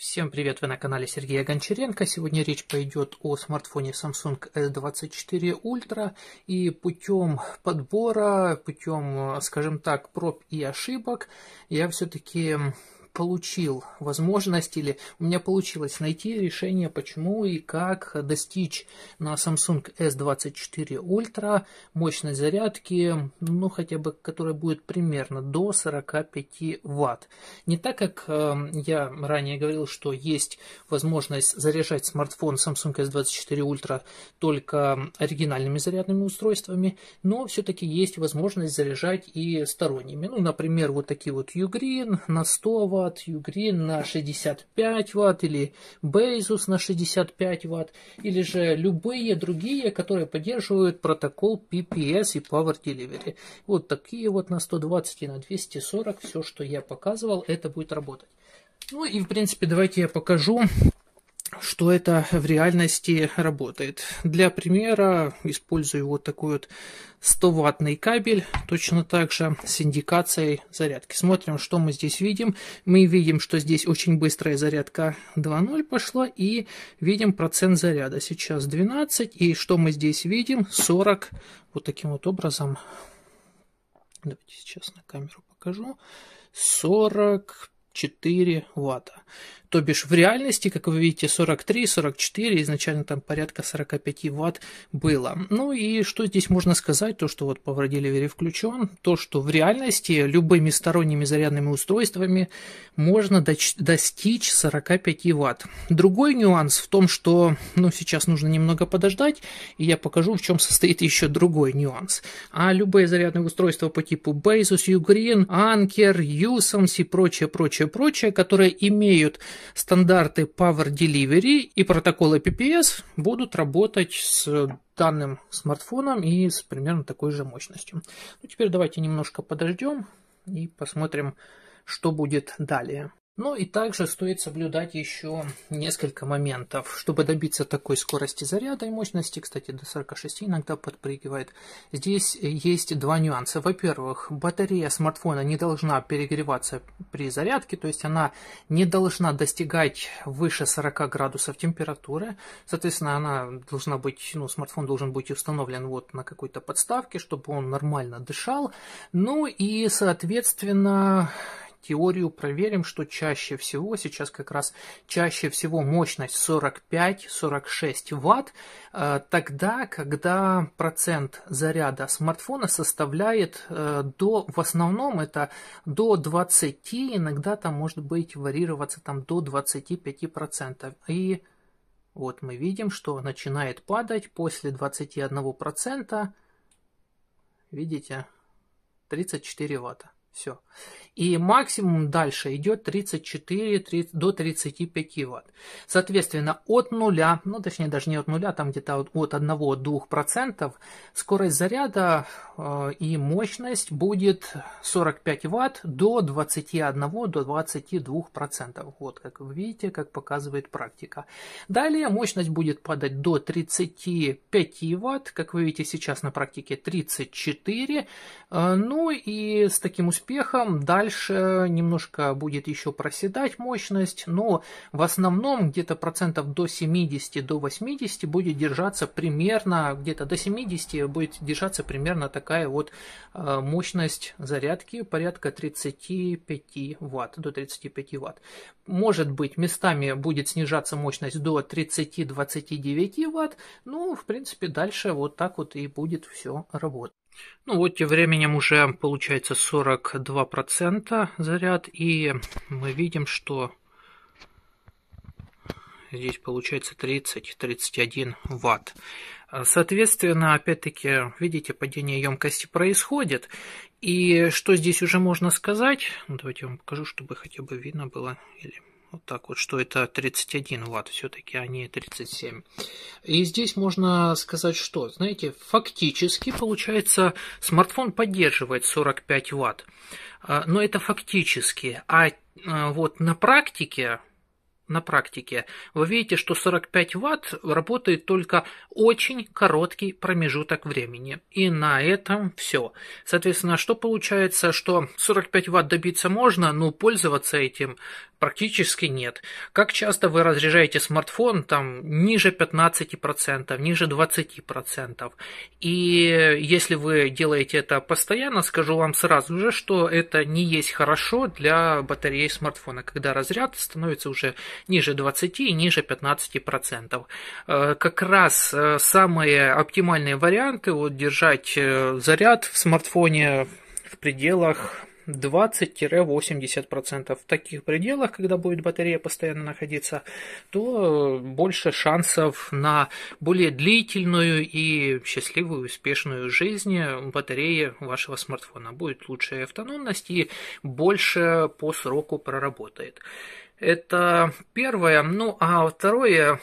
Всем привет, вы на канале Сергея Гончаренко. Сегодня речь пойдет о смартфоне Samsung S24 Ultra и путем подбора, путем, скажем так, проб и ошибок я все-таки получил возможность или у меня получилось найти решение, почему и как достичь на Samsung S24 Ultra мощной зарядки, ну хотя бы, которая будет примерно до 45 Ватт. Не так, как э, я ранее говорил, что есть возможность заряжать смартфон Samsung S24 Ultra только оригинальными зарядными устройствами, но все-таки есть возможность заряжать и сторонними. Ну, например, вот такие вот Ugreen на 100 Вт, Вт, Ugreen на 65 Вт или Bezos на 65 Вт, или же любые другие, которые поддерживают протокол PPS и Power Delivery. Вот такие вот на 120 и на 240, все, что я показывал, это будет работать. Ну и в принципе давайте я покажу что это в реальности работает. Для примера использую вот такой вот 100-ваттный кабель, точно так же с индикацией зарядки. Смотрим, что мы здесь видим. Мы видим, что здесь очень быстрая зарядка 2.0 пошла, и видим процент заряда. Сейчас 12, и что мы здесь видим? 40, вот таким вот образом. Давайте сейчас на камеру покажу. 44 ватта. То бишь в реальности, как вы видите, 43-44, изначально там порядка 45 ватт было. Ну и что здесь можно сказать, то что вот Power Delivery включен, то что в реальности любыми сторонними зарядными устройствами можно достичь 45 ватт. Другой нюанс в том, что ну, сейчас нужно немного подождать, и я покажу, в чем состоит еще другой нюанс. А любые зарядные устройства по типу Bezos, Ugreen, Anker, Usams и прочее, прочее, прочее, которые имеют стандарты Power Delivery и протоколы PPS будут работать с данным смартфоном и с примерно такой же мощностью. Ну, теперь давайте немножко подождем и посмотрим, что будет далее. Ну и также стоит соблюдать еще несколько моментов, чтобы добиться такой скорости заряда и мощности, кстати, до 46 иногда подпрыгивает. Здесь есть два нюанса. Во-первых, батарея смартфона не должна перегреваться при зарядке, то есть она не должна достигать выше 40 градусов температуры. Соответственно, она должна быть, ну, смартфон должен быть установлен вот на какой-то подставке, чтобы он нормально дышал. Ну и, соответственно, теорию проверим, что чаще всего, сейчас как раз чаще всего мощность 45-46 ватт, э, тогда, когда процент заряда смартфона составляет э, до, в основном это до 20, иногда там может быть варьироваться там до 25%. И вот мы видим, что начинает падать после 21%, видите, 34 ватта. Все. И максимум дальше идет 34 30, до 35 Вт. Соответственно, от нуля, ну точнее даже не от нуля, там где-то от, от 1-2% скорость заряда э, и мощность будет 45 Вт до 21 до 22%. Вот как вы видите, как показывает практика. Далее мощность будет падать до 35 Вт, как вы видите сейчас на практике 34. Э, ну и с таким успехом дальше Дальше немножко будет еще проседать мощность, но в основном где-то процентов до 70, до 80 будет держаться примерно, где-то до 70 будет держаться примерно такая вот э, мощность зарядки, порядка 35 ватт, до 35 ватт. Может быть, местами будет снижаться мощность до 30-29 ватт, ну, в принципе, дальше вот так вот и будет все работать. Ну вот тем временем уже получается 42% заряд, и мы видим, что здесь получается 30-31 ватт. Соответственно, опять-таки, видите, падение емкости происходит. И что здесь уже можно сказать? Ну, давайте я вам покажу, чтобы хотя бы видно было. Или вот так вот, что это 31 ватт все-таки, а не 37. И здесь можно сказать, что, знаете, фактически, получается, смартфон поддерживает 45 ватт. А, но это фактически. А, а вот на практике на практике, вы видите, что 45 Вт работает только очень короткий промежуток времени. И на этом все. Соответственно, что получается, что 45 Вт добиться можно, но пользоваться этим Практически нет. Как часто вы разряжаете смартфон там ниже 15%, ниже 20%. И если вы делаете это постоянно, скажу вам сразу же, что это не есть хорошо для батареи смартфона, когда разряд становится уже ниже 20 и ниже 15%. Э, как раз э, самые оптимальные варианты вот держать э, заряд в смартфоне в пределах 20-80%. В таких пределах, когда будет батарея постоянно находиться, то больше шансов на более длительную и счастливую, успешную жизнь батареи вашего смартфона. Будет лучшая автономность и больше по сроку проработает. Это первое. Ну, а второе,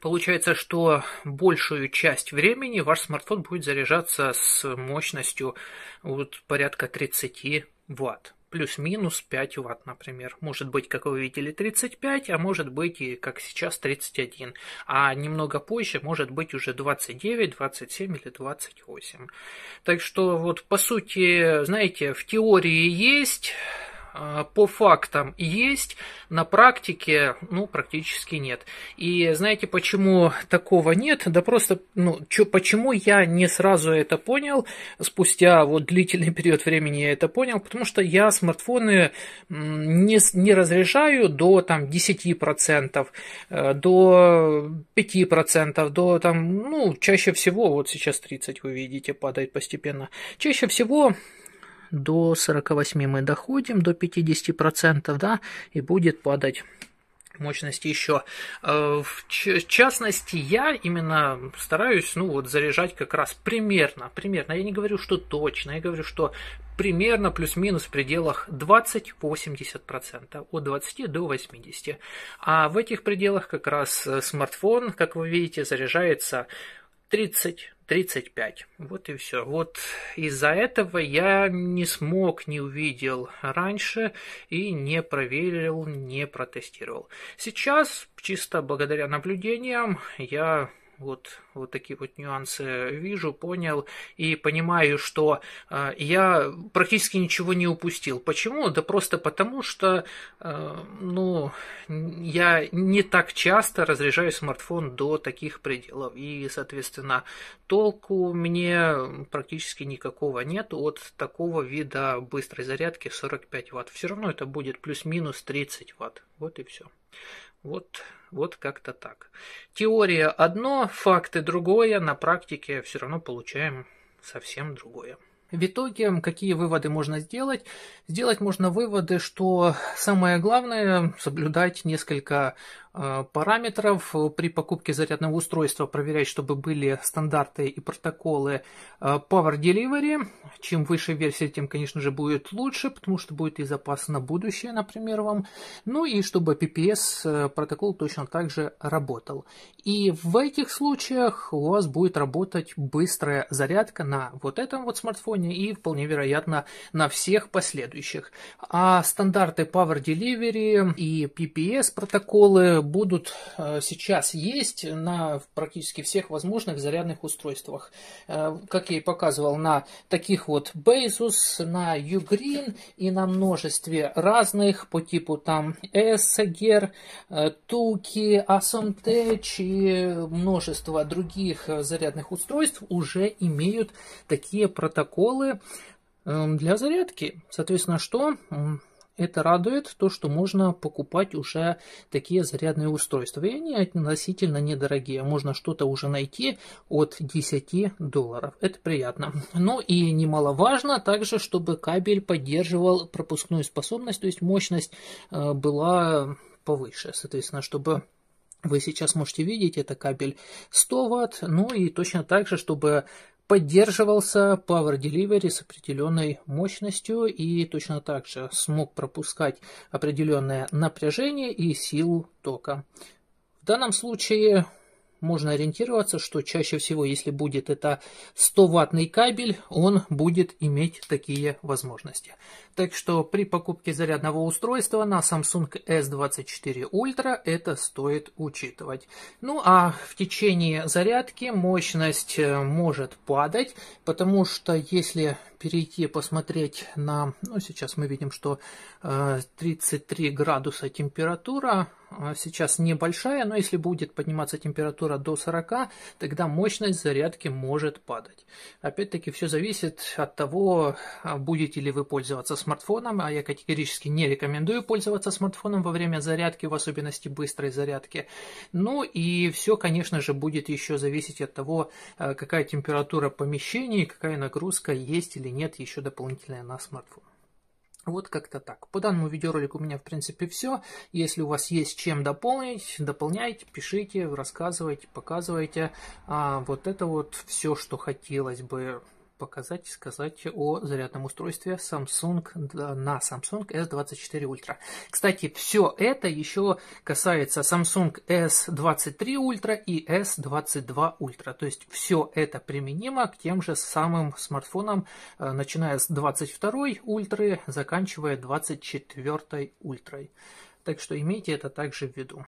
Получается, что большую часть времени ваш смартфон будет заряжаться с мощностью вот порядка 30 ватт. Плюс-минус 5 ватт, например. Может быть, как вы видели, 35, а может быть и, как сейчас, 31. А немного позже может быть уже 29, 27 или 28. Так что вот, по сути, знаете, в теории есть по фактам есть, на практике, ну, практически нет. И знаете, почему такого нет? Да просто, ну, чё, почему я не сразу это понял, спустя вот длительный период времени я это понял, потому что я смартфоны не, не разряжаю до там 10%, э, до 5%, до там, ну, чаще всего, вот сейчас 30 вы видите, падает постепенно, чаще всего до 48 мы доходим, до 50%, да, и будет падать мощности еще. Э, в частности, я именно стараюсь, ну вот, заряжать как раз примерно, примерно, я не говорю, что точно, я говорю, что примерно плюс-минус в пределах 20-80%, от 20 до 80. А в этих пределах как раз э, смартфон, как вы видите, заряжается 30 35. Вот и все. Вот из-за этого я не смог, не увидел раньше и не проверил, не протестировал. Сейчас, чисто благодаря наблюдениям, я вот, вот такие вот нюансы вижу, понял и понимаю, что э, я практически ничего не упустил. Почему? Да просто потому, что э, ну, я не так часто разряжаю смартфон до таких пределов. И, соответственно, толку мне практически никакого нет от такого вида быстрой зарядки 45 Вт. Все равно это будет плюс-минус 30 Вт. Вот и все. Вот, вот как-то так. Теория одно, факты другое, на практике все равно получаем совсем другое. В итоге, какие выводы можно сделать? Сделать можно выводы, что самое главное соблюдать несколько параметров при покупке зарядного устройства проверять, чтобы были стандарты и протоколы э, Power Delivery. Чем выше версия, тем, конечно же, будет лучше, потому что будет и запас на будущее, например, вам. Ну и чтобы PPS э, протокол точно так же работал. И в этих случаях у вас будет работать быстрая зарядка на вот этом вот смартфоне и вполне вероятно на всех последующих. А стандарты Power Delivery и PPS протоколы будут э, сейчас есть на практически всех возможных зарядных устройствах. Э, как я и показывал, на таких вот Bezos, на Ugreen и на множестве разных по типу там Esseger, Tuki, Asomtech и множество других зарядных устройств уже имеют такие протоколы эм, для зарядки. Соответственно, что? Это радует то, что можно покупать уже такие зарядные устройства. И они относительно недорогие. Можно что-то уже найти от 10 долларов. Это приятно. Но и немаловажно также, чтобы кабель поддерживал пропускную способность, то есть мощность э, была повыше. Соответственно, чтобы вы сейчас можете видеть, это кабель 100 Вт, ну и точно так же, чтобы поддерживался Power Delivery с определенной мощностью и точно так же смог пропускать определенное напряжение и силу тока. В данном случае можно ориентироваться, что чаще всего, если будет это 100-ваттный кабель, он будет иметь такие возможности. Так что при покупке зарядного устройства на Samsung S24 Ultra это стоит учитывать. Ну а в течение зарядки мощность э, может падать, потому что если перейти посмотреть на, ну сейчас мы видим, что 33 э, градуса температура, сейчас небольшая, но если будет подниматься температура до 40, тогда мощность зарядки может падать. Опять-таки все зависит от того, а будете ли вы пользоваться смартфоном, а я категорически не рекомендую пользоваться смартфоном во время зарядки, в особенности быстрой зарядки. Ну и все, конечно же, будет еще зависеть от того, э, какая температура помещения, какая нагрузка есть или нет еще дополнительная на смартфон. Вот как-то так. По данному видеоролику у меня в принципе все. Если у вас есть чем дополнить, дополняйте, пишите, рассказывайте, показывайте. А вот это вот все, что хотелось бы показать и сказать о зарядном устройстве Samsung на Samsung S24 Ultra. Кстати, все это еще касается Samsung S23 Ultra и S22 Ultra. То есть все это применимо к тем же самым смартфонам, э, начиная с 22 Ultra, заканчивая 24 Ultra. Так что имейте это также в виду.